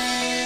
Yeah.